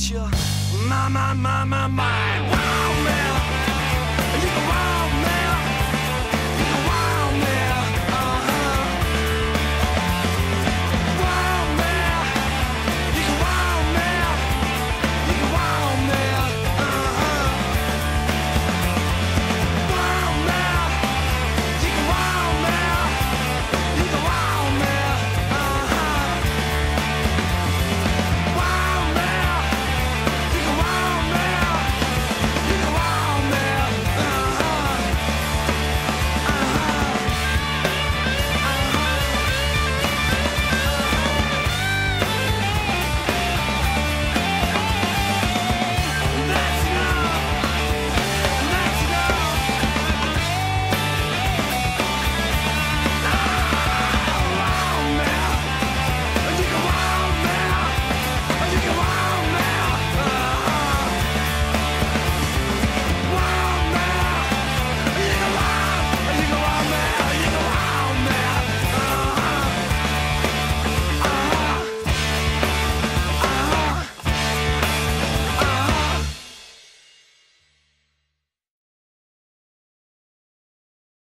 you're my, my, my, my, my wow, man. You're the.